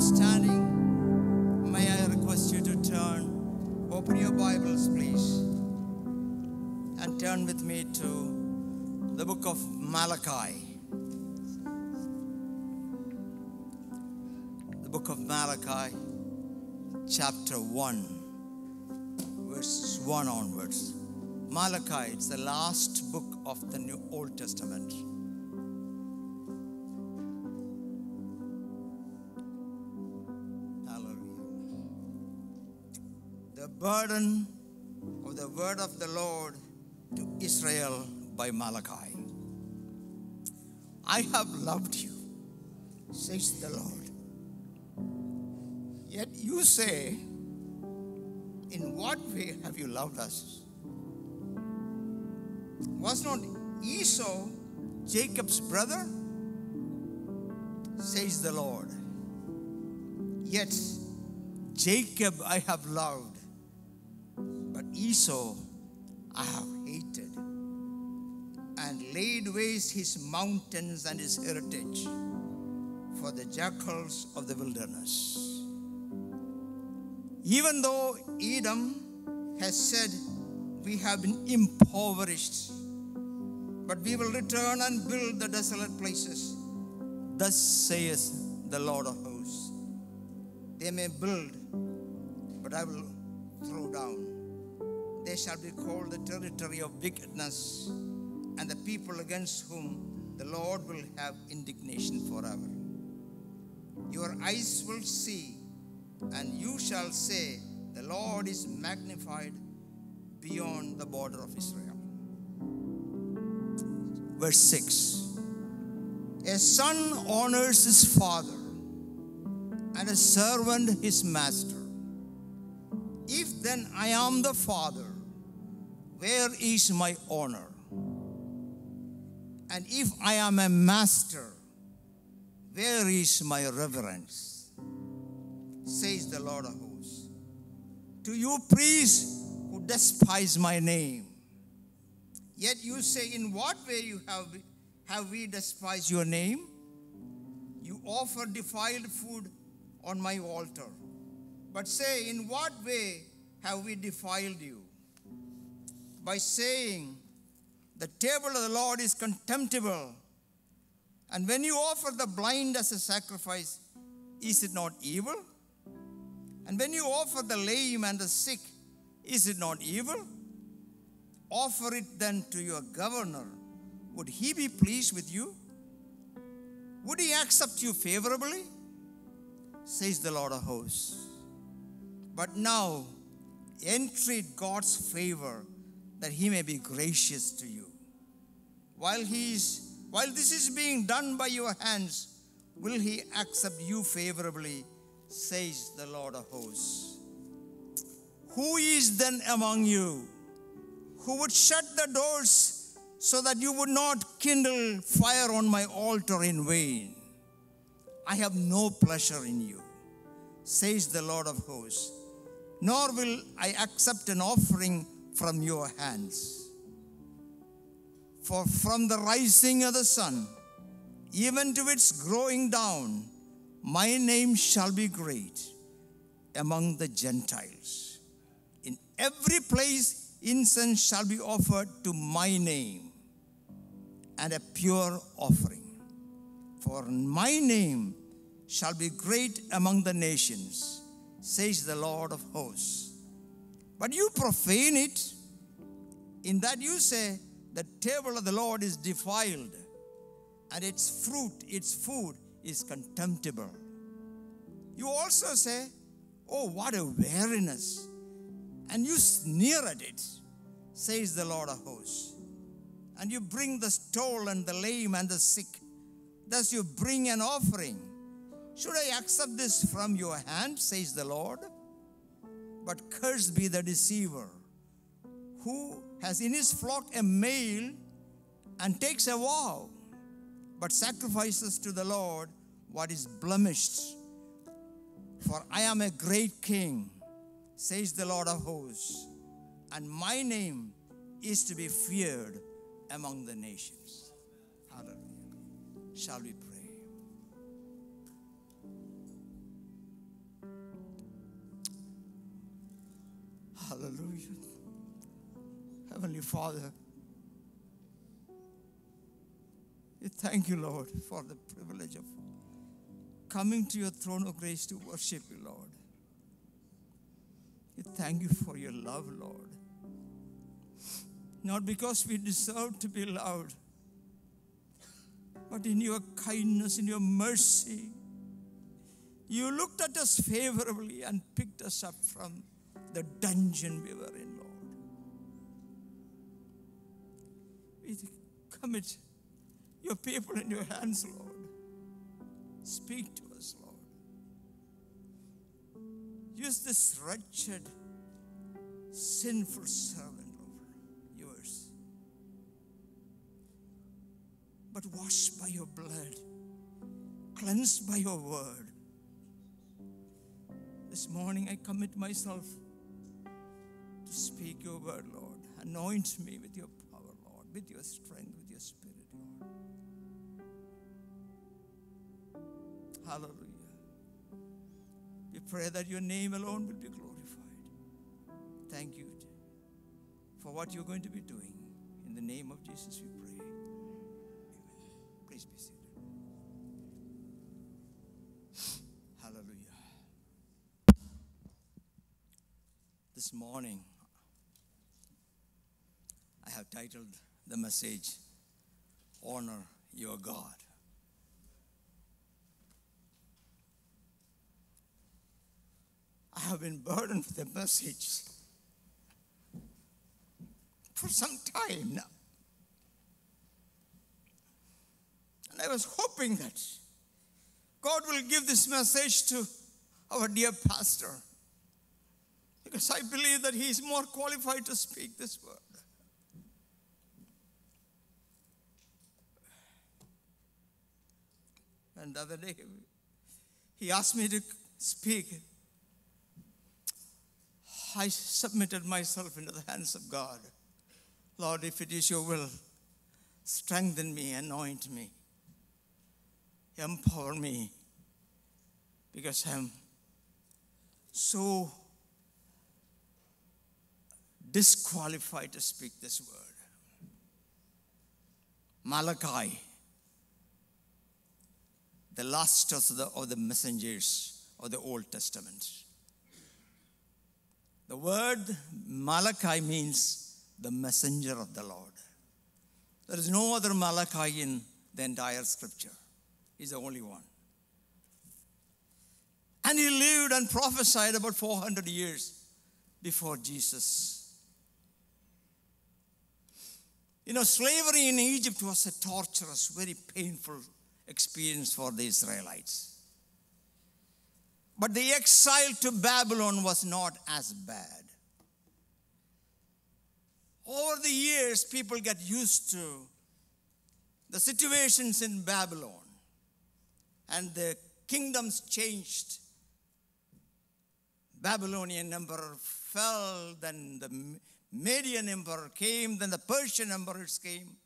all standing, may I request you to turn, open your Bibles, please, and turn with me to the book of Malachi. The book of Malachi, chapter 1, verses 1 onwards. Malachi, it's the last book of the New Old Testament. Burden of the word of the Lord to Israel by Malachi. I have loved you, says the Lord. Yet you say, In what way have you loved us? Was not Esau Jacob's brother? Says the Lord. Yet Jacob I have loved, Esau I have hated, and laid waste his mountains and his heritage for the jackals of the wilderness. Even though Edom has said, We have been impoverished, but we will return and build the desolate places. Thus saith the Lord of hosts. They may build, but I will throw down. They shall be called the territory of wickedness, and the people against whom the Lord will have indignation forever. Your eyes will see, and you shall say, The Lord is magnified beyond the border of Israel. Verse 6 A son honors his father, and a servant his master. If then I am the father, where is my honor? And if I am a master, where is my reverence? Says the Lord of hosts. To you priests who despise my name, yet you say, In what way you have, have we despised your name? You offer defiled food on my altar. But say, In what way have we defiled you? By saying, The table of the Lord is contemptible. And when you offer the blind as a sacrifice, is it not evil? And when you offer the lame and the sick, is it not evil? Offer it then to your governor. Would he be pleased with you? Would he accept you favorably? Says the Lord of hosts. But now entreat God's favor that he may be gracious to you. While he is while this is being done by your hands, will he accept you favorably? Says the Lord of hosts. Who is then among you who would shut the doors so that you would not kindle fire on my altar in vain? I have no pleasure in you, says the Lord of hosts, nor will I accept an offering from your hands. For from the rising of the sun, even to its growing down, my name shall be great among the Gentiles. In every place, incense shall be offered to my name, and a pure offering. For my name shall be great among the nations, says the Lord of hosts. But you profane it, in that you say, The table of the Lord is defiled, and its fruit, its food, is contemptible. You also say, Oh, what a weariness! And you sneer at it, says the Lord of hosts. And you bring the stolen, the lame and the sick. Thus you bring an offering. Should I accept this from your hand, says the Lord? But cursed be the deceiver who has in his flock a male and takes a vow, but sacrifices to the Lord what is blemished. For I am a great king, says the Lord of hosts, and my name is to be feared among the nations. Hallelujah. Shall we pray? Hallelujah. Heavenly Father, we thank you, Lord, for the privilege of coming to your throne of grace to worship you, Lord. We thank you for your love, Lord. Not because we deserve to be loved, but in your kindness, in your mercy, you looked at us favorably and picked us up from the dungeon we were in, Lord. We commit your people in your hands, Lord. Speak to us, Lord. Use this wretched, sinful servant, Lord, yours. But washed by your blood, cleansed by your word. This morning I commit myself to speak your word, Lord. Anoint me with your power, Lord, with your strength, with your spirit, Lord. Hallelujah. We pray that your name alone will be glorified. Thank you for what you're going to be doing. In the name of Jesus, we pray. Amen. Please be seated. Hallelujah. This morning, I have titled the message, Honor Your God. I have been burdened with the message for some time now. And I was hoping that God will give this message to our dear pastor because I believe that he is more qualified to speak this word. And the other day, he asked me to speak. I submitted myself into the hands of God. Lord, if it is your will, strengthen me, anoint me, empower me, because I'm so disqualified to speak this word. Malachi, the last of the, of the messengers of the Old Testament. The word Malachi means the messenger of the Lord. There is no other Malachi in the entire scripture. He's the only one. And he lived and prophesied about 400 years before Jesus. You know, slavery in Egypt was a torturous, very painful experience for the Israelites. But the exile to Babylon was not as bad. Over the years, people get used to the situations in Babylon, and the kingdoms changed. Babylonian emperor fell, then the Median emperor came, then the Persian emperors came.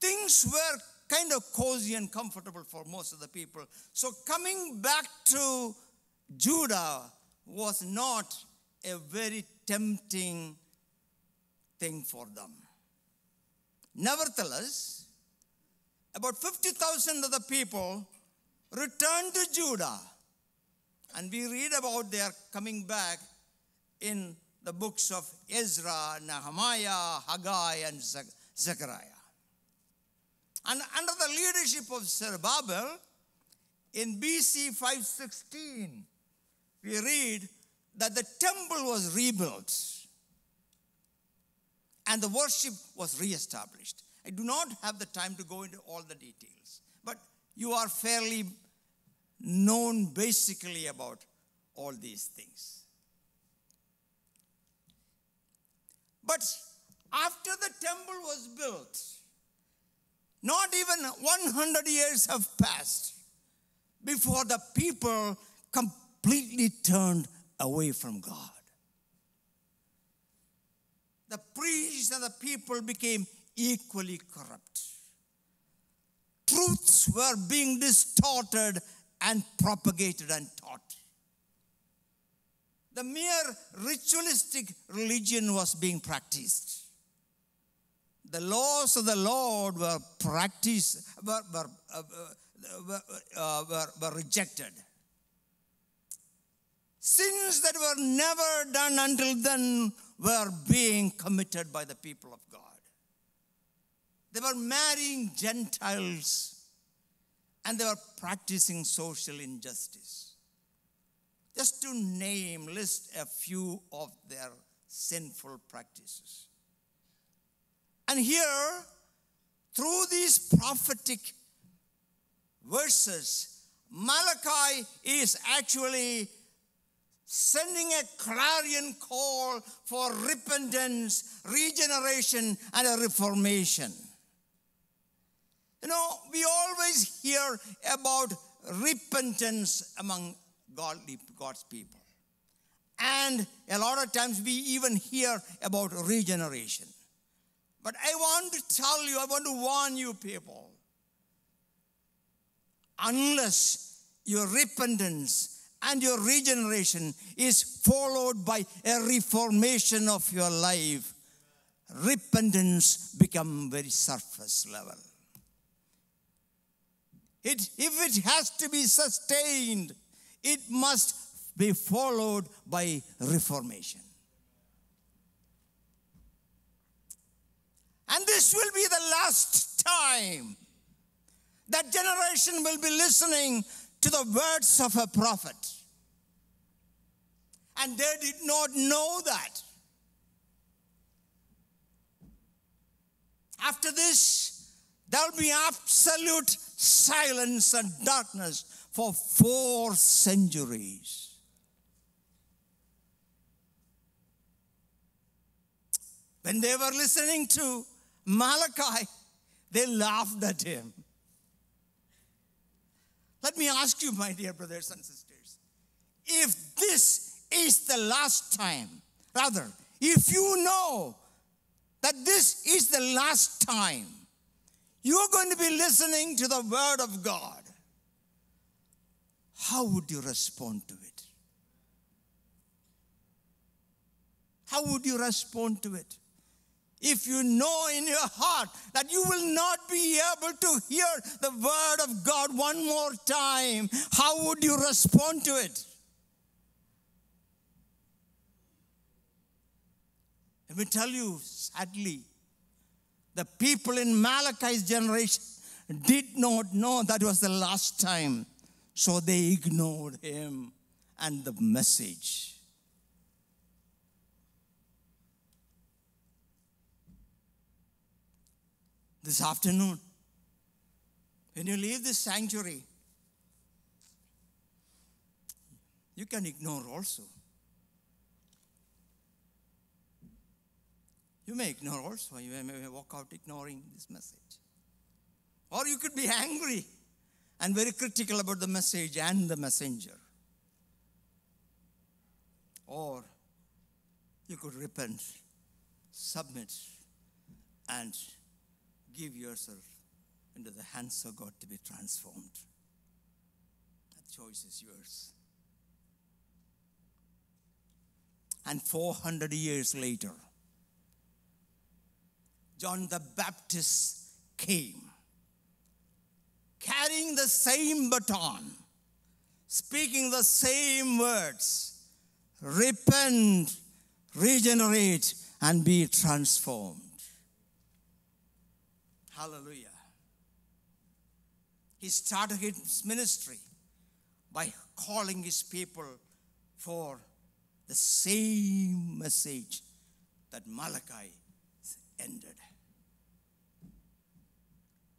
Things were kind of cozy and comfortable for most of the people. So coming back to Judah was not a very tempting thing for them. Nevertheless, about 50,000 of the people returned to Judah. And we read about their coming back in the books of Ezra, Nehemiah, Haggai, and Zechariah. And under the leadership of Zerubbabel, in BC 516, we read that the temple was rebuilt and the worship was reestablished. I do not have the time to go into all the details, but you are fairly known basically about all these things. But after the temple was built, not even 100 years have passed before the people completely turned away from God. The priests and the people became equally corrupt. Truths were being distorted and propagated and taught. the mere ritualistic religion was being practiced. The laws of the Lord were practiced, were, were, uh, were, uh, were, were rejected. Sins that were never done until then were being committed by the people of God. They were marrying Gentiles and they were practicing social injustice. Just to name, list a few of their sinful practices. And here, through these prophetic verses, Malachi is actually sending a clarion call for repentance, regeneration, and a reformation. You know, we always hear about repentance among godly, God's people. And a lot of times we even hear about regeneration. But I want to tell you, I want to warn you people. Unless your repentance and your regeneration is followed by a reformation of your life, repentance become very surface level. It, if it has to be sustained, it must be followed by reformation. And this will be the last time that generation will be listening to the words of a prophet. And they did not know that. After this, there will be absolute silence and darkness for four centuries. When they were listening to Malachi, they laughed at him. Let me ask you, my dear brothers and sisters, if this is the last time, rather, if you know that this is the last time you're going to be listening to the Word of God, how would you respond to it? How would you respond to it? If you know in your heart that you will not be able to hear the word of God one more time, how would you respond to it? Let me tell you, sadly, the people in Malachi's generation did not know that was the last time, so they ignored him and the message. This afternoon. When you leave this sanctuary, you can ignore also. You may ignore also. You may walk out ignoring this message. Or you could be angry and very critical about the message and the messenger. Or you could repent, submit, and give yourself into the hands of God to be transformed. That choice is yours. And 400 years later, John the Baptist came carrying the same baton, speaking the same words repent, regenerate, and be transformed. Hallelujah. He started his ministry by calling his people for the same message that Malachi ended.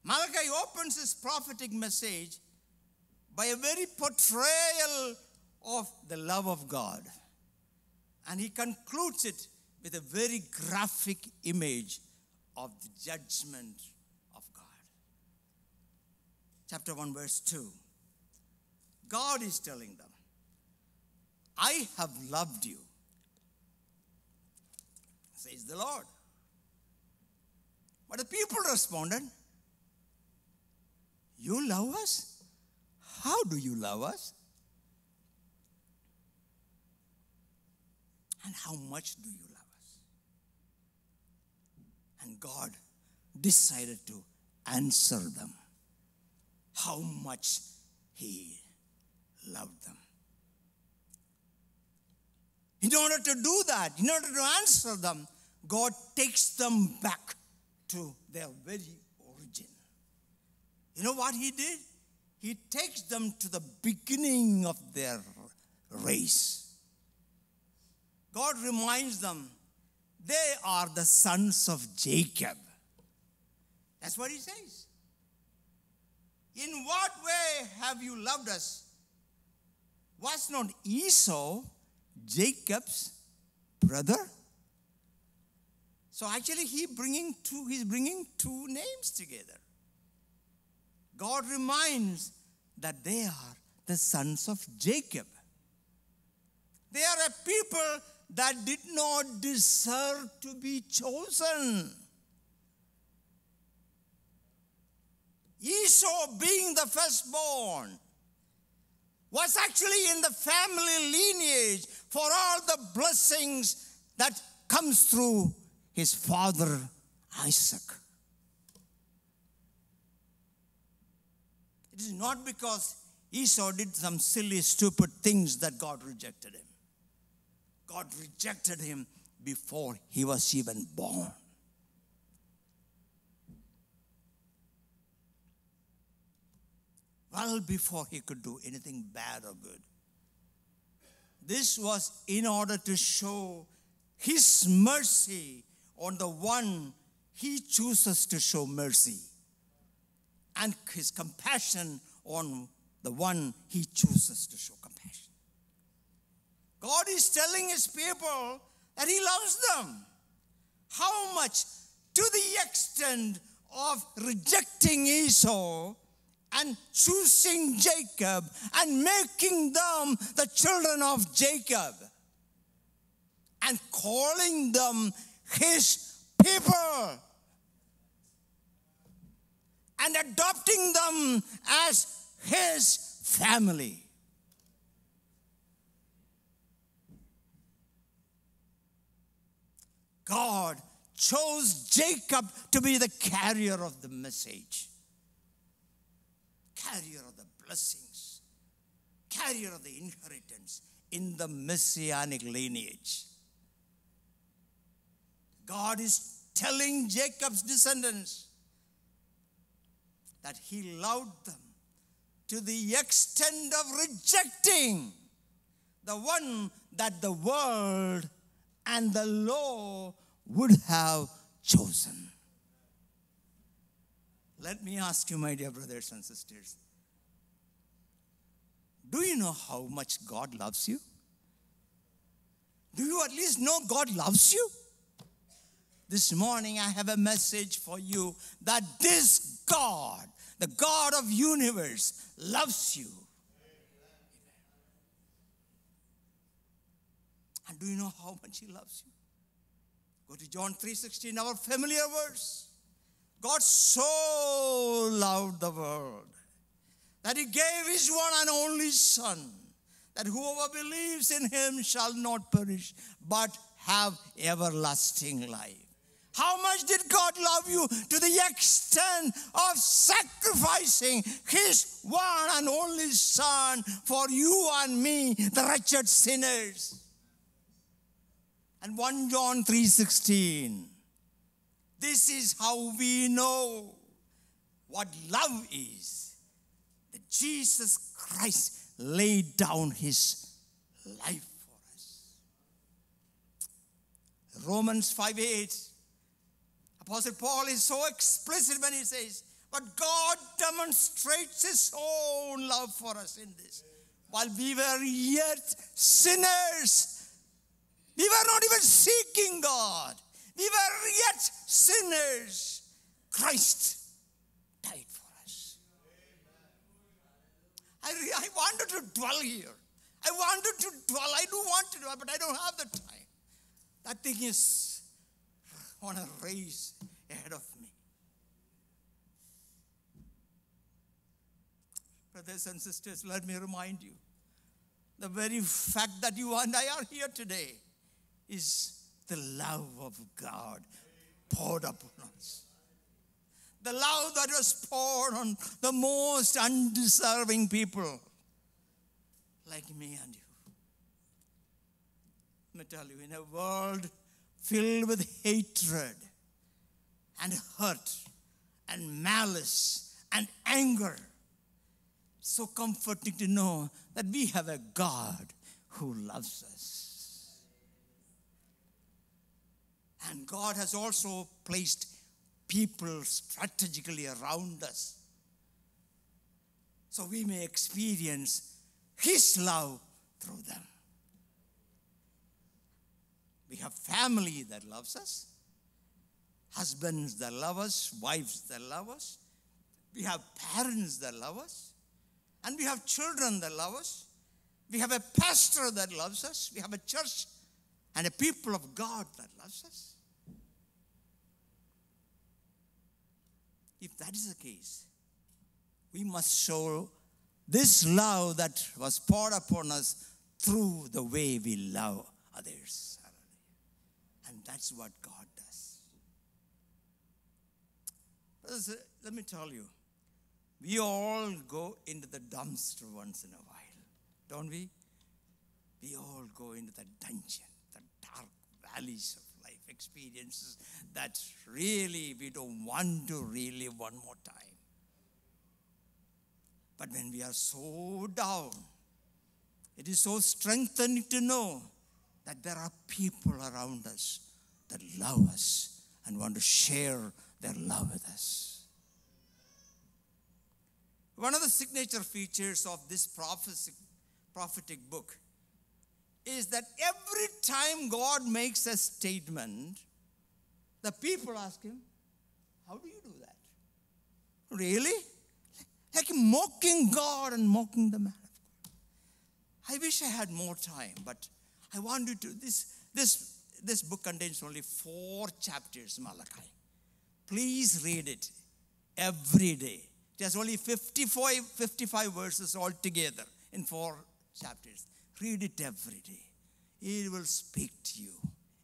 Malachi opens his prophetic message by a very portrayal of the love of God. And he concludes it with a very graphic image of the judgment chapter 1, verse 2. God is telling them, I have loved you, says the Lord. But the people responded, You love us? How do you love us? And how much do you love us? And God decided to answer them how much He loved them. In order to do that, in order to answer them, God takes them back to their very origin. You know what He did? He takes them to the beginning of their race. God reminds them they are the sons of Jacob. That's what He says. In what way have you loved us? Was not Esau Jacob's brother? So actually, he bringing two, he's bringing two names together. God reminds that they are the sons of Jacob. They are a people that did not deserve to be chosen. Esau, being the firstborn, was actually in the family lineage for all the blessings that comes through his father Isaac. It is not because Esau did some silly, stupid things that God rejected him. God rejected him before he was even born. Well, before he could do anything bad or good. This was in order to show his mercy on the one he chooses to show mercy and his compassion on the one he chooses to show compassion. God is telling his people that he loves them. How much? To the extent of rejecting Esau and choosing Jacob and making them the children of Jacob and calling them his people and adopting them as his family. God chose Jacob to be the carrier of the message, carrier of the blessings, carrier of the inheritance in the messianic lineage. God is telling Jacob's descendants that he loved them to the extent of rejecting the one that the world and the law would have chosen. Let me ask you, my dear brothers and sisters, do you know how much God loves you? Do you at least know God loves you? This morning I have a message for you that this God, the God of universe, loves you. And do you know how much he loves you? Go to John 3:16, our familiar verse. God so loved the world that he gave his one and only son that whoever believes in him shall not perish but have everlasting life. How much did God love you to the extent of sacrificing His one and only Son for you and me, the wretched sinners? And 1 John 3:16. This is how we know what love is. That Jesus Christ laid down his life for us. Romans 5 8 Apostle Paul is so explicit when he says, But God demonstrates his own love for us in this. While we were yet sinners, we were not even seeking God. We were yet sinners. Christ died for us. I, I wanted to dwell here. I wanted to dwell. I do want to dwell, but I don't have the time. That thing is on a race ahead of me. Brothers and sisters, let me remind you the very fact that you and I are here today is the love of God poured upon us. The love that was poured on the most undeserving people like me and you. Let me tell you, in a world filled with hatred and hurt and malice and anger, so comforting to know that we have a God who loves us. And God has also placed people strategically around us so we may experience His love through them. We have family that loves us, husbands that love us, wives that love us. We have parents that love us, and we have children that love us. We have a pastor that loves us. We have a church and a people of God that loves us. If that is the case, we must show this love that was poured upon us through the way we love others. And that's what God does. Uh, let me tell you, we all go into the dumpster once in a while, don't we? We all go into the dungeon, the dark valleys of life experiences that really we don't want to relive one more time. But when we are so down, it is so strengthening to know that there are people around us that love us and want to share their love with us. One of the signature features of this prophetic, prophetic book is that every time God makes a statement, the people ask him, How do you do that? Really? Like mocking God and mocking the man of God. I wish I had more time, but I want you to. This, this, this book contains only four chapters, Malachi. Please read it every day. There's only 55, 55 verses altogether in four chapters. Read it every day. It will speak to you.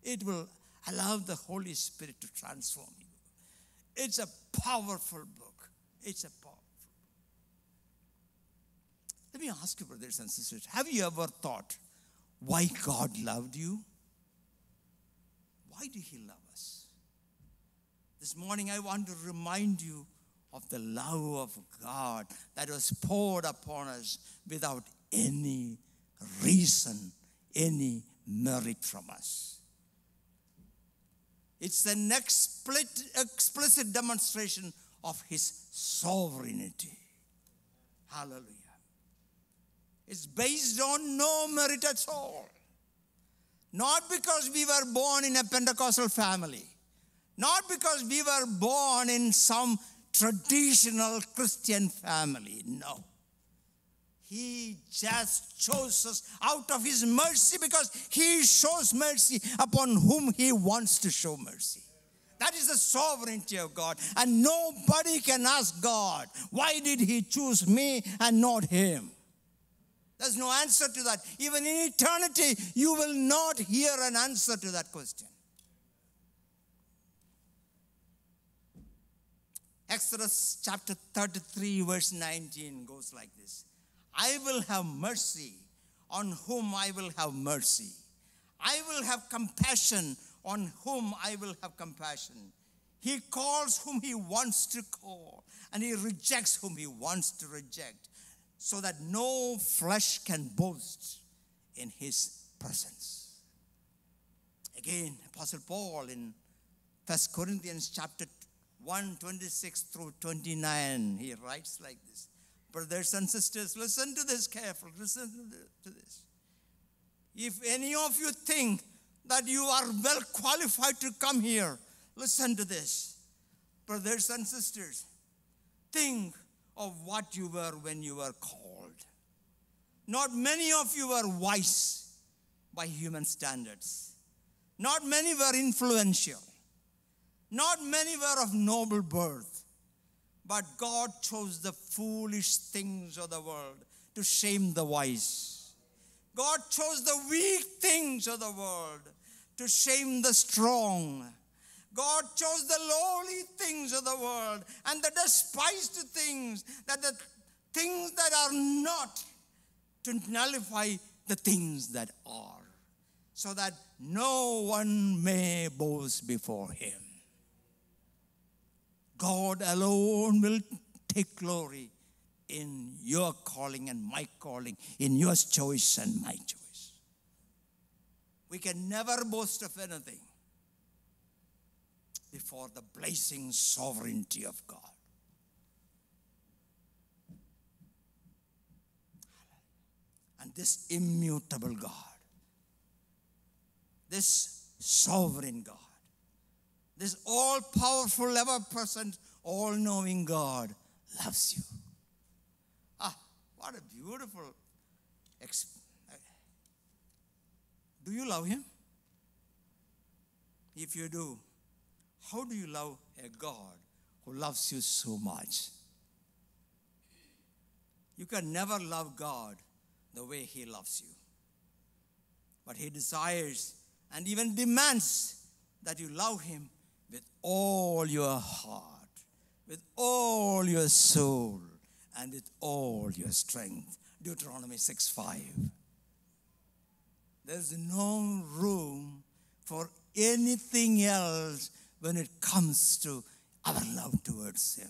It will allow the Holy Spirit to transform you. It's a powerful book. It's a powerful. book. Let me ask you, brothers and sisters, have you ever thought why God loved you? Why did He love us? This morning, I want to remind you of the love of God that was poured upon us without any reason, any merit from us. It's an explicit demonstration of His sovereignty. Hallelujah. It's based on no merit at all. Not because we were born in a Pentecostal family, not because we were born in some traditional Christian family. No. He just chose us out of His mercy because He shows mercy upon whom He wants to show mercy. That is the sovereignty of God. And nobody can ask God, why did He choose me and not Him? There's no answer to that. Even in eternity, you will not hear an answer to that question. Exodus chapter 33, verse 19 goes like this I will have mercy on whom I will have mercy. I will have compassion on whom I will have compassion. He calls whom he wants to call, and he rejects whom he wants to reject, so that no flesh can boast in his presence. Again, Apostle Paul in First Corinthians chapter 1 26 through 29, he writes like this Brothers and sisters, listen to this carefully. Listen to this. If any of you think that you are well qualified to come here, listen to this. Brothers and sisters, think of what you were when you were called. Not many of you were wise by human standards. Not many were influential. Not many were of noble birth. But God chose the foolish things of the world to shame the wise. God chose the weak things of the world to shame the strong. God chose the lowly things of the world and the despised things, that the things that are not, to nullify the things that are, so that no one may boast before him. God alone will take glory in your calling and my calling, in your choice and my choice. We can never boast of anything before the blazing sovereignty of God. And this immutable God, this sovereign God, this all powerful, ever present, all knowing God loves you. Ah, what a beautiful. Exp- do you love Him? If you do, how do you love a God who loves you so much? You can never love God the way He loves you. But He desires and even demands that you love Him with all your heart, with all your soul, and with all your strength. Deuteronomy 6 5. There's no room for anything else when it comes to our love towards Him.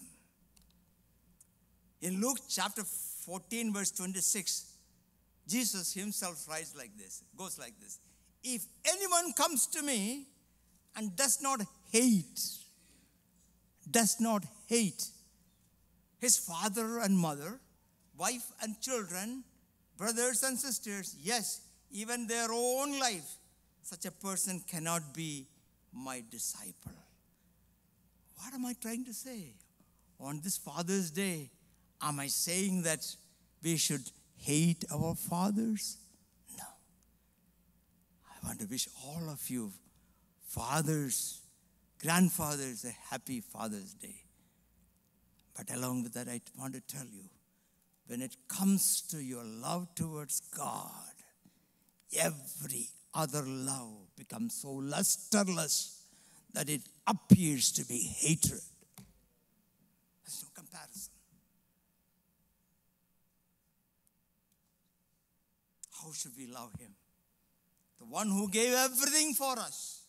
In Luke chapter 14, verse 26, Jesus himself writes like this, goes like this. If anyone comes to me and does not hate, does not hate his father and mother, wife and children, brothers and sisters, yes, even their own life, such a person cannot be my disciple. What am I trying to say? On this Father's Day, am I saying that we should hate our fathers? No. I want to wish all of you, fathers, grandfathers, a happy Father's Day. But along with that, I want to tell you when it comes to your love towards God, every other love becomes so lusterless that it appears to be hatred. There's no comparison. How should we love Him? The one who gave everything for us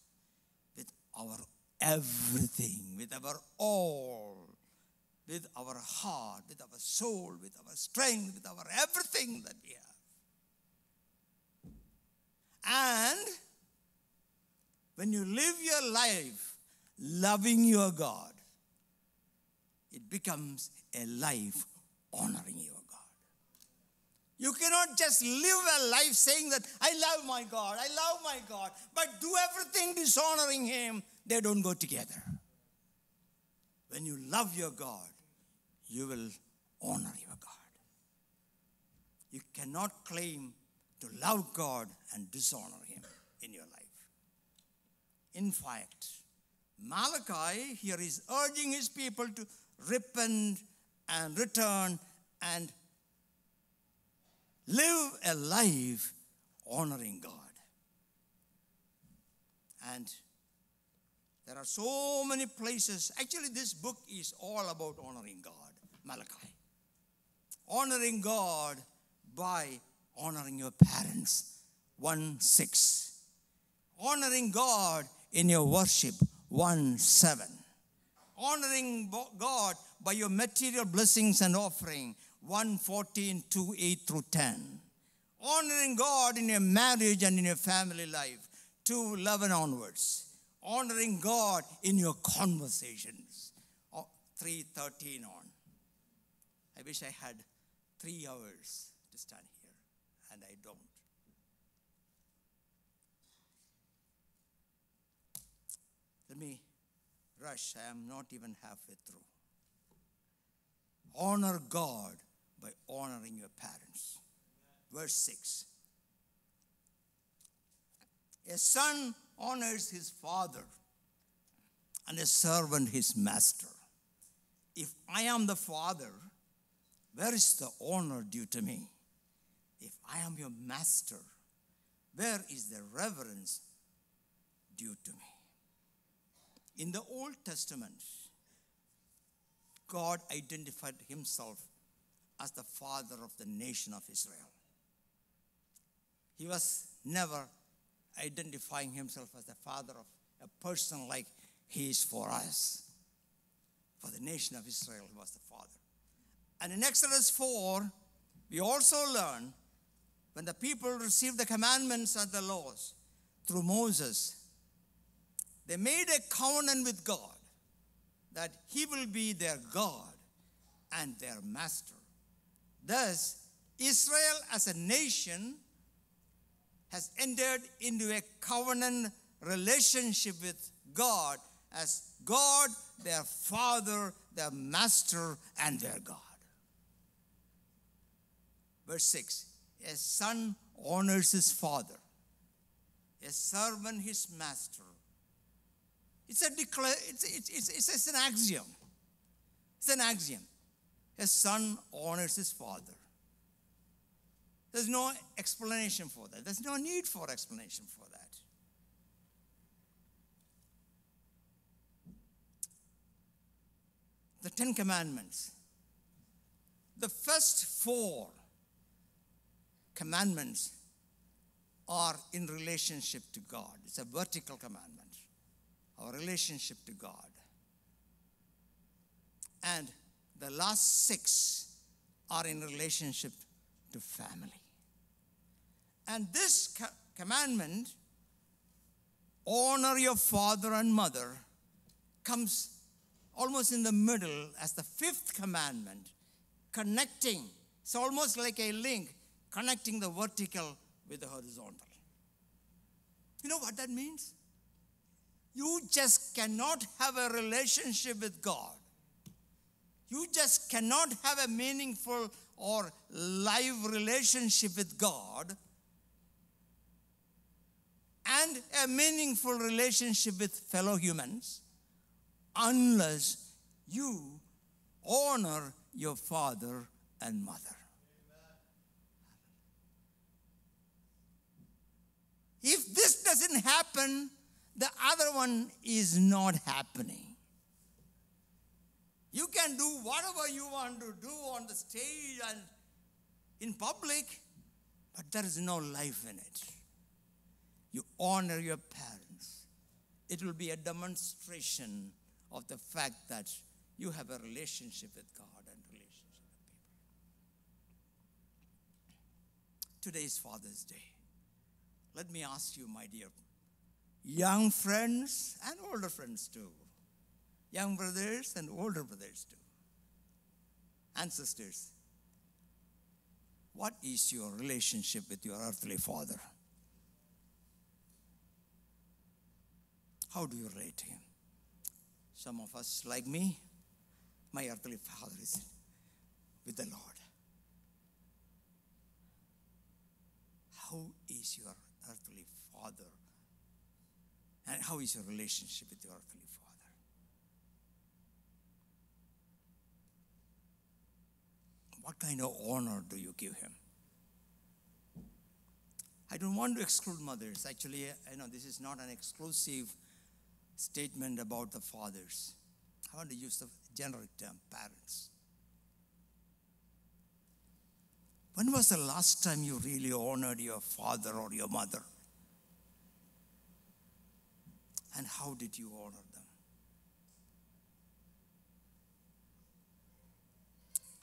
with our everything, with our all, with our heart, with our soul, with our strength, with our everything that we have. And when you live your life loving your God, it becomes a life honoring your God. You cannot just live a life saying that I love my God, I love my God, but do everything dishonoring Him. They don't go together. When you love your God, you will honor your God. You cannot claim to love God and dishonor Him in your life. In fact, Malachi here is urging his people to repent and return and live a life honoring God. And there are so many places. Actually, this book is all about honoring God, Malachi. Honoring God by honoring your parents. 1 6. Honoring God in your worship. 1 7. Honoring God by your material blessings and offering. 1 14, 2 8 through 10. Honoring God in your marriage and in your family life. 2 11 onwards. Honoring God in your conversations. 3 13 on. I wish I had three hours to stand here, and I don't. Let me rush. I am not even halfway through. Honor God by honoring your parents. Verse 6. A son honors his father, and a servant his master. If I am the father, where is the honor due to me? If I am your master, where is the reverence due to me. In the Old Testament, God identified himself as the father of the nation of Israel. He was never identifying himself as the father of a person like he is for us. For the nation of Israel, he was the father. And in Exodus 4, we also learn when the people received the commandments and the laws through Moses, they made a covenant with God that he will be their God and their master. Thus, Israel as a nation has entered into a covenant relationship with God as God, their Father, their Master, and their God. Verse 6 A son honors his father, a servant his master. It's, a declare, it's, it's, it's, it's an axiom. It's an axiom. A son honors his father. There's no explanation for that. There's no need for explanation for that. The Ten Commandments. The first four commandments are in relationship to God. It's a vertical commandment, our relationship to God. And the last six are in relationship to family. And this co- commandment, honor your father and mother, comes almost in the middle as the fifth commandment, connecting. It's almost like a link connecting the vertical with the horizontal. You know what that means? You just cannot have a relationship with God. You just cannot have a meaningful or live relationship with God and a meaningful relationship with fellow humans unless you honor your father and mother. If this doesn't happen, the other one is not happening. You can do whatever you want to do on the stage and in public, but there is no life in it. You honor your parents. It will be a demonstration of the fact that you have a relationship with God and relationship with people. Today is Father's Day. Let me ask you, my dear young friends and older friends too, young brothers and older brothers too, and sisters, what is your relationship with your earthly father? How do you relate to him? Some of us, like me, my earthly father is with the Lord. How is your earthly father? And how is your relationship with your earthly father? What kind of honor do you give him? I don't want to exclude mothers. Actually, I know this is not an exclusive statement about the fathers. I want to use the generic term, parents. When was the last time you really honored your father or your mother? And how did you honor them?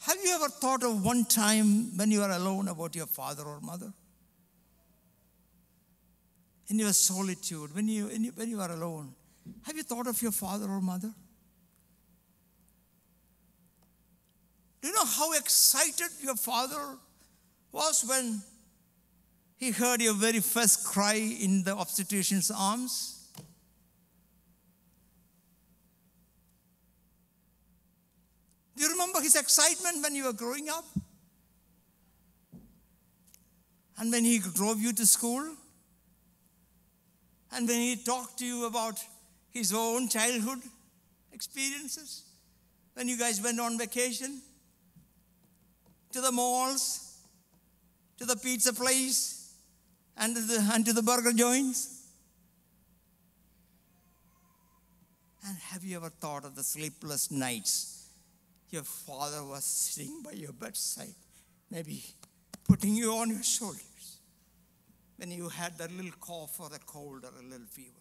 Have you ever thought of one time when you are alone about your father or mother? In your solitude, when you, when you, when you are alone, have you thought of your father or mother? Do you know how excited your father was when he heard your very first cry in the obstetrician's arms? Do you remember his excitement when you were growing up? And when he drove you to school? And when he talked to you about his own childhood experiences? When you guys went on vacation? To the malls? To the pizza place? And to the, and to the burger joints? And have you ever thought of the sleepless nights? Your father was sitting by your bedside, maybe putting you on your shoulders when you had that little cough or a cold or a little fever.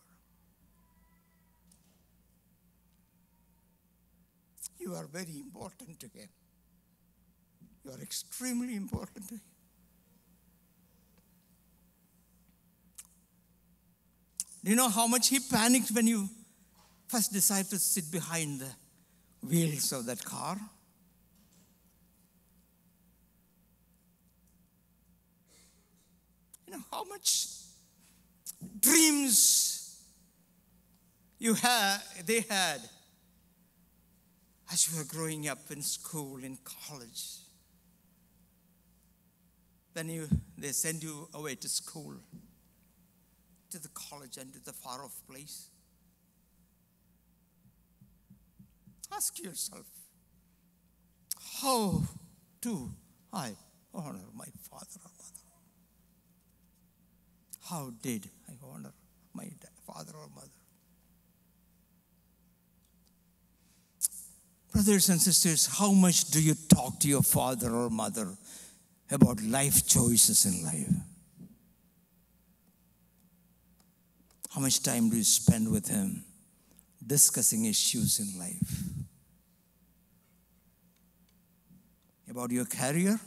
You are very important to him. You are extremely important to him. Do you know how much he panicked when you first decided to sit behind the wheels of that car? You know how much dreams you had, they had as you were growing up in school, in college. Then you, they send you away to school, to the college, and to the far off place. Ask yourself, how do I honor my father or mother? How did I honor my father or mother? Brothers and sisters, how much do you talk to your father or mother about life choices in life? How much time do you spend with him discussing issues in life? About your career?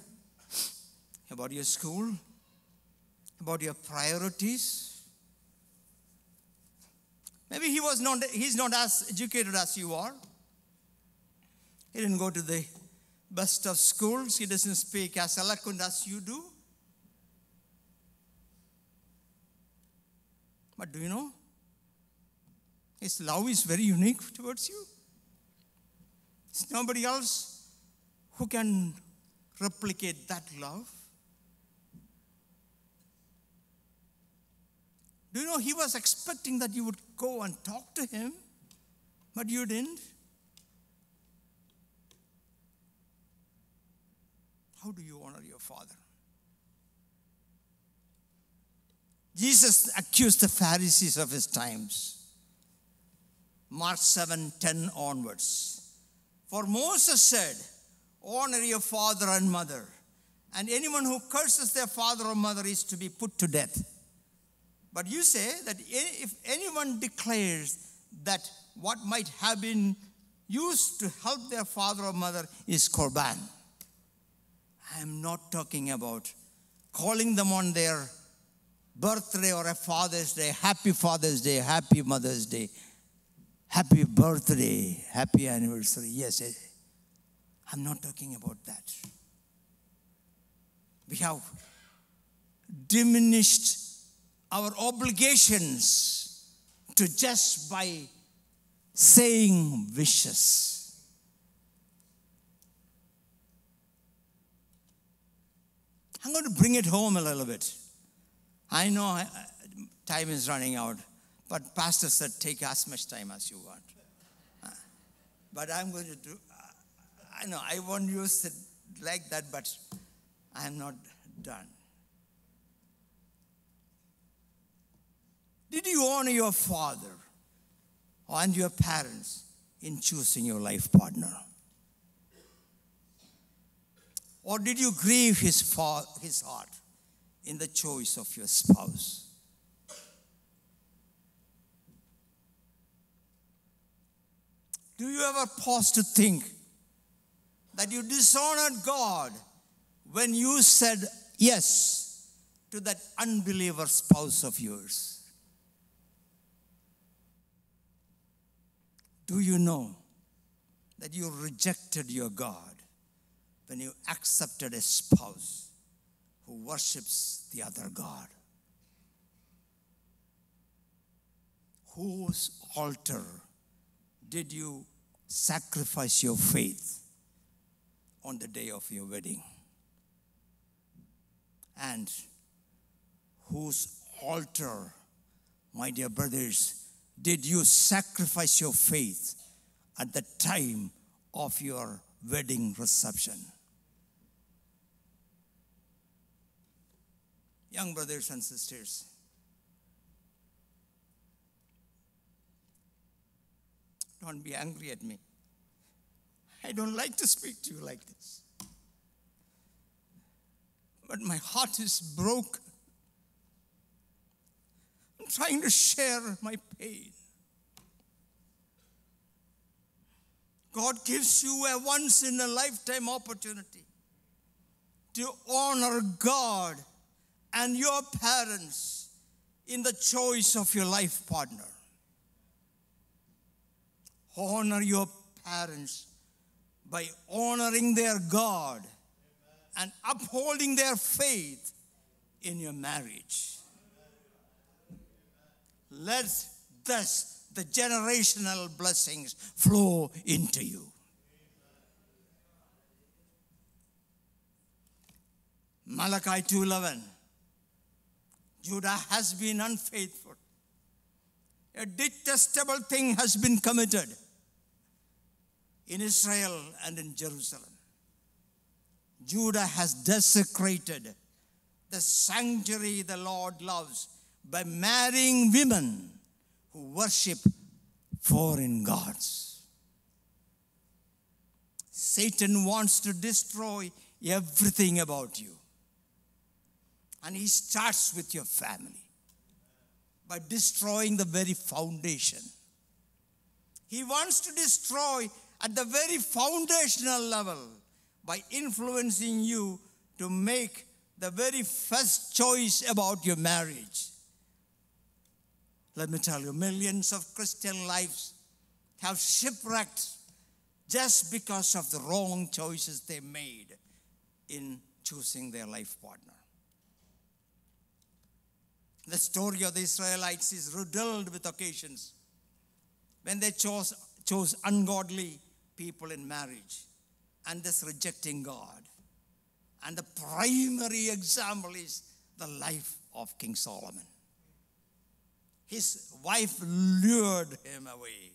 About your school? About your priorities? Maybe he was not, he's not as educated as you are. He didn't go to the best of schools. He doesn't speak as eloquent as you do. But do you know? His love is very unique towards you. There's nobody else who can replicate that love. Do you know he was expecting that you would go and talk to him, but you didn't? How do you honor your father? Jesus accused the Pharisees of his times. Mark 7 10 onwards. For Moses said, Honor your father and mother, and anyone who curses their father or mother is to be put to death. But you say that if anyone declares that what might have been used to help their father or mother is korban. I am not talking about calling them on their birthday or a Father's Day, happy Father's Day, happy Mother's Day, happy birthday, happy anniversary. Yes, I'm not talking about that. We have diminished our obligations to just by saying wishes. I'm going to bring it home a little bit. I know time is running out, but Pastor said take as much time as you want. Uh, but I'm going to do, I know I won't use it like that, but I'm not done. Did you honor your father and your parents in choosing your life partner? Or did you grieve his, his heart in the choice of your spouse? Do you ever pause to think that you dishonored God when you said yes to that unbeliever spouse of yours? Do you know that you rejected your God when you accepted a spouse who worships the other God? Whose altar did you sacrifice your faith on the day of your wedding? And whose altar, my dear brothers, did you sacrifice your faith at the time of your wedding reception? Young brothers and sisters, Don't be angry at me. I don't like to speak to you like this. But my heart is broken. I'm trying to share my pain. God gives you a once in a lifetime opportunity to honor God and your parents in the choice of your life partner. Honor your parents by honoring their God and upholding their faith in your marriage. Let thus the generational blessings flow into you. Malachi 2:11 Judah has been unfaithful. A detestable thing has been committed in Israel and in Jerusalem. Judah has desecrated the sanctuary the Lord loves by marrying women who worship foreign gods. Satan wants to destroy everything about you. And he starts with your family by destroying the very foundation. He wants to destroy at the very foundational level by influencing you to make the very first choice about your marriage. Let me tell you, millions of Christian lives have shipwrecked just because of the wrong choices they made in choosing their life partner. The story of the Israelites is riddled with occasions when they chose, chose ungodly people in marriage and thus rejecting God. And the primary example is the life of King Solomon. His wife lured him away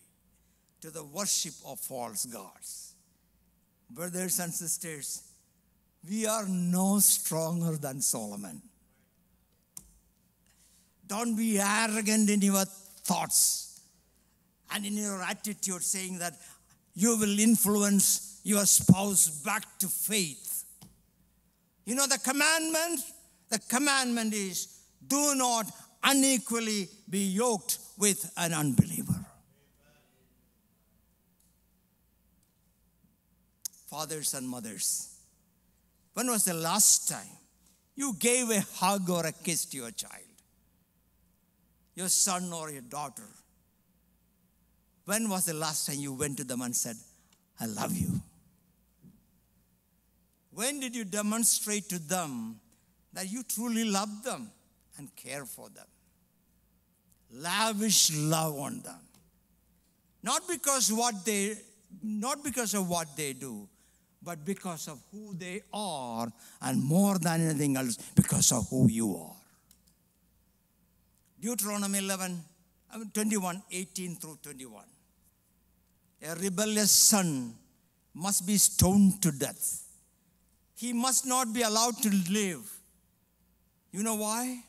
to the worship of false gods. Brothers and sisters, we are no stronger than Solomon. Don't be arrogant in your thoughts and in your attitude, saying that you will influence your spouse back to faith. You know, the commandment, the commandment is do not unequally be yoked with an unbeliever. Fathers and mothers, when was the last time you gave a hug or a kiss to your child? Your son or your daughter? When was the last time you went to them and said, I love you? When did you demonstrate to them that you truly love them and care for them? Lavish love on them. Not because what they not because of what they do, but because of who they are, and more than anything else, because of who you are. Deuteronomy 11, um, 21, 18 through 21. A rebellious son must be stoned to death. He must not be allowed to live. You know why?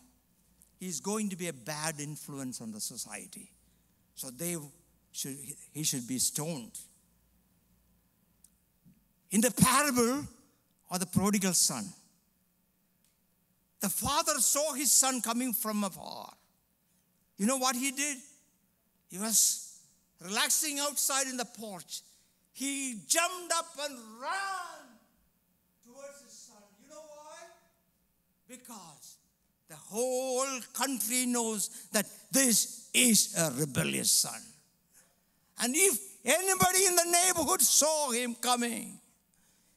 He's going to be a bad influence on the society. So they should, he should be stoned. In the parable of the prodigal son, the father saw his son coming from afar. You know what he did? He was relaxing outside in the porch. He jumped up and ran towards his son. You know why? Because the whole country knows that this is a rebellious son. And if anybody in the neighborhood saw him coming,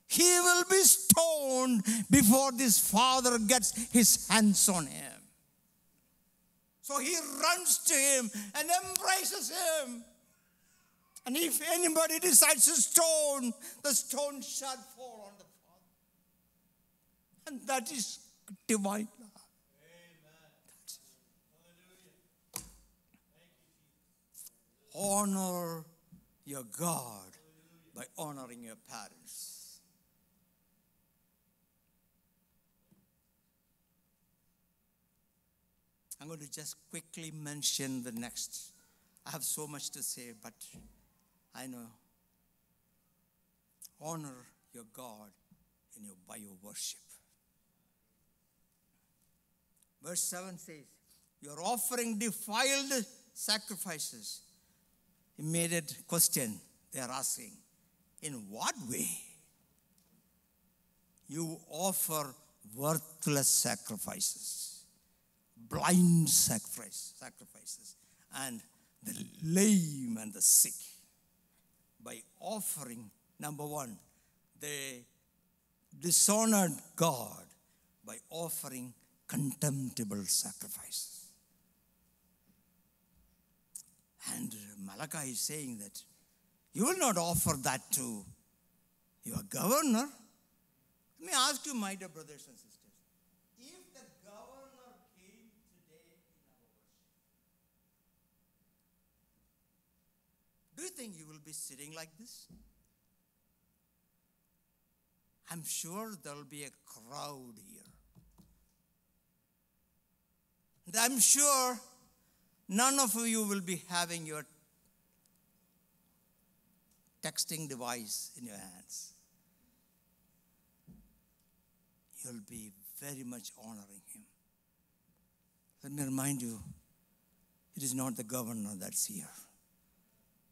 he will be stoned before this father gets his hands on him. So he runs to him and embraces him. And if anybody decides to stone, the stone shall fall on the father. And that is divine love. Honor your God by honoring your parents. I'm going to just quickly mention the next. I have so much to say, but I know. Honor your God in your, by your worship. Verse 7 says, You're offering defiled sacrifices. Immediate question they are asking In what way? You offer worthless sacrifices, blind sacrifice, sacrifices, and the lame and the sick by offering, number one, they dishonored God by offering contemptible sacrifices. And Malachi is saying that you will not offer that to your governor. Let me ask you, my dear brothers and sisters, if the governor came today in our worship, do you think you will be sitting like this? I'm sure there will be a crowd here. And I'm sure none of you will be having your texting device in your hands. You'll be very much honoring him. Let me remind you it is not the governor that's here,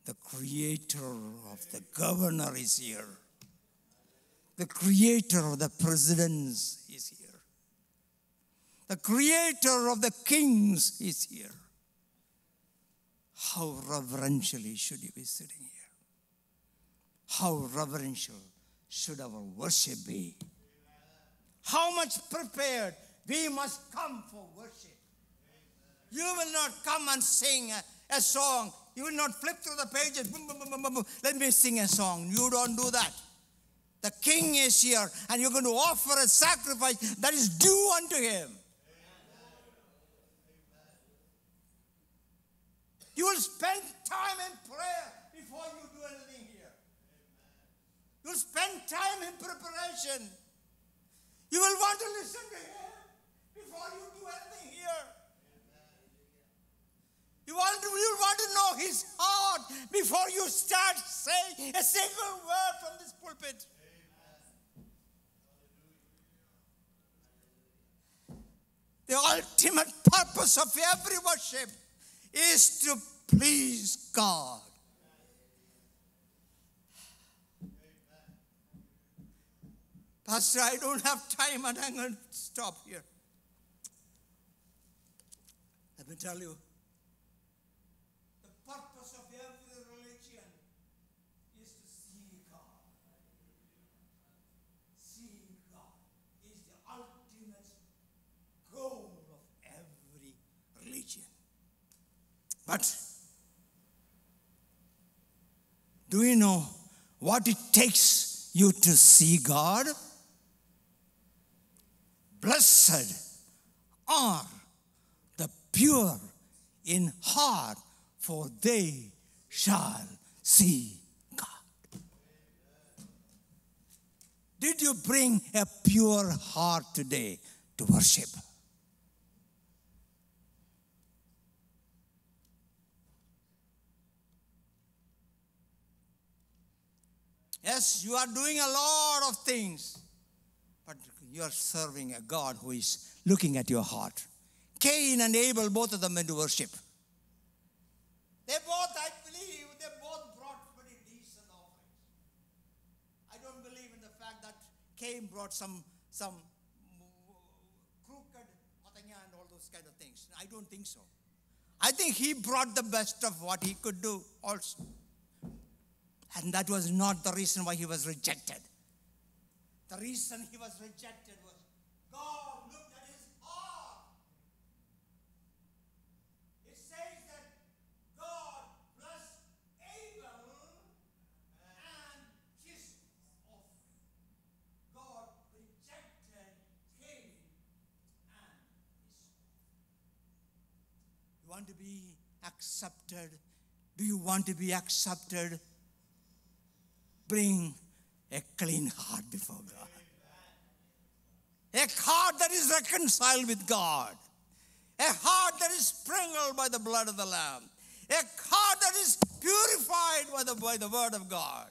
the creator of the governor is here. The creator of the presidents is here. The creator of the kings is here. How reverentially should you be sitting here? How reverential should our worship be? How much prepared we must come for worship. You will not come and sing a, a song. You will not flip through the pages. Boom, boom, boom, boom, boom. Let me sing a song. You don't do that. The king is here, and you're going to offer a sacrifice that is due unto him. You will spend time in prayer before you do anything here. You'll spend time in preparation. You will want to listen to him before you do anything here. You want to, you want to know his heart before you start saying a single word from this pulpit. The ultimate purpose of every worship is to please God. Pastor, I don't have time and I'm going to stop here. Let me tell you the purpose of every religion is to see God. Seeing God is the ultimate goal of every religion. But do you know what it takes you to see God? Blessed are the pure in heart, for they shall see God. Did you bring a pure heart today to worship? Yes, you are doing a lot of things, but you are serving a God who is looking at your heart. Cain and Abel, both of them went to worship. They both, I believe, they both brought pretty decent offerings. I don't believe in the fact that Cain brought some some crooked and all those kind of things. I don't think so. I think he brought the best of what he could do also. And that was not the reason why he was rejected. The reason he was rejected was God looked at his heart. It says that God blessed Abel and his offering. God rejected Cain and his. You want to be accepted? Do you want to be accepted? Bring a clean heart before God. A heart that is reconciled with God. A heart that is sprinkled by the blood of the Lamb. A heart that is purified by the, by the word of God.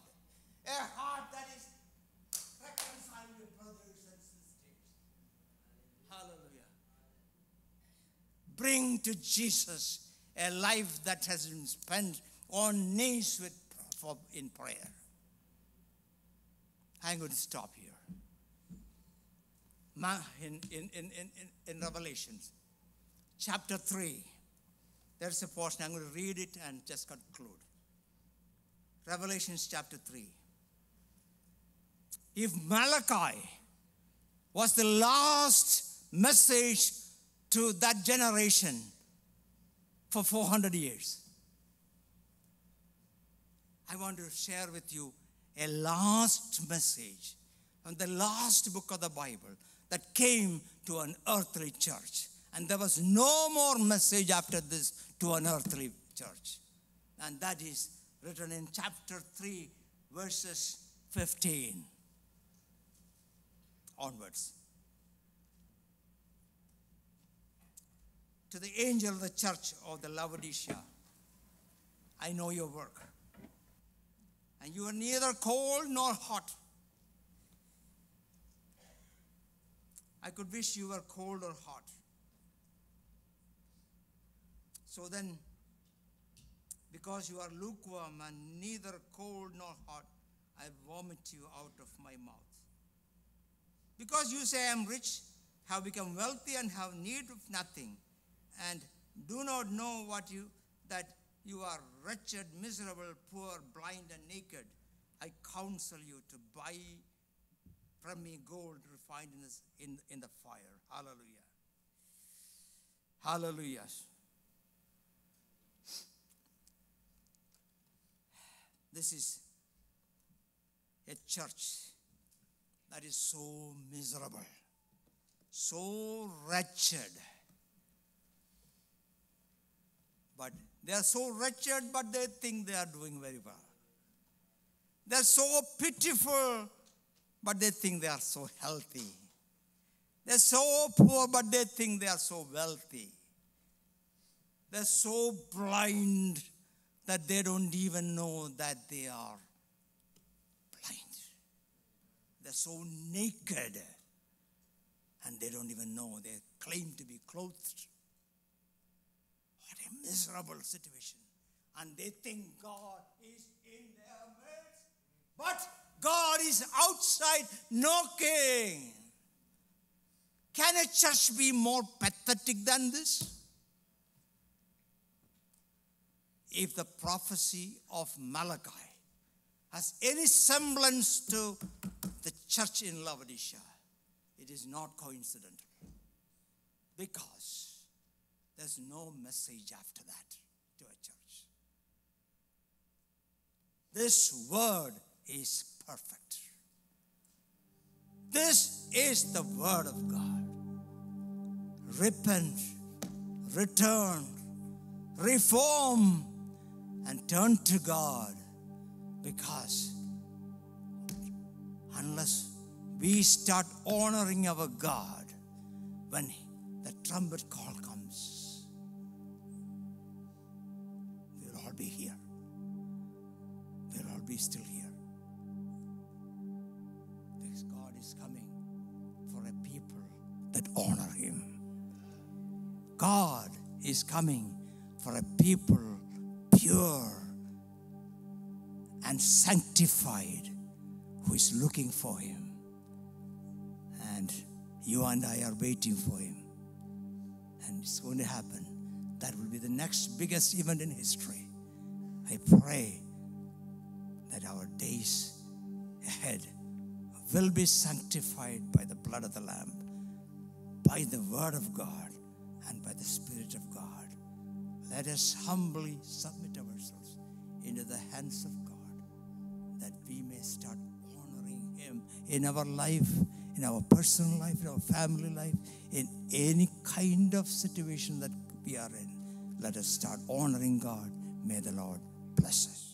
A heart that is reconciled with brothers and sisters. Hallelujah. Bring to Jesus a life that has been spent on knees with, for, in prayer. I'm going to stop here. In, in, in, in, in Revelations, chapter 3, there's a portion, I'm going to read it and just conclude. Revelations chapter 3. If Malachi was the last message to that generation for 400 years, I want to share with you a last message from the last book of the Bible that came to an earthly church. And there was no more message after this to an earthly church. And that is written in chapter 3, verses 15 onwards. To the angel of the church of the Laodicea, I know your work. And you are neither cold nor hot. I could wish you were cold or hot. So then, because you are lukewarm and neither cold nor hot, I vomit you out of my mouth. Because you say, I am rich, have become wealthy, and have need of nothing, and do not know what you that you are wretched, miserable, poor, blind, and naked. I counsel you to buy from me gold refined in, this, in, in the fire. Hallelujah. Hallelujah. This is a church that is so miserable, so wretched. But they are so wretched, but they think they are doing very well. They're so pitiful, but they think they are so healthy. They're so poor, but they think they are so wealthy. They're so blind that they don't even know that they are blind. They're so naked and they don't even know they claim to be clothed. A miserable situation. And they think God is in their midst. But God is outside knocking. Can a church be more pathetic than this? If the prophecy of Malachi has any semblance to the church in Laodicea, it is not coincidental. Because there's no message after that to a church. This word is perfect. This is the word of God. Repent, return, reform, and turn to God because unless we start honoring our God when the trumpet call be here. We'll all be still here. Because God is coming for a people that honor Him. God is coming for a people pure and sanctified who is looking for Him. And you and I are waiting for Him. And it's going to happen. That will be the next biggest event in history. I pray that our days ahead will be sanctified by the blood of the Lamb, by the Word of God, and by the Spirit of God. Let us humbly submit ourselves into the hands of God that we may start honoring Him in our life, in our personal life, in our family life, in any kind of situation that we are in. Let us start honoring God. May the Lord bless us.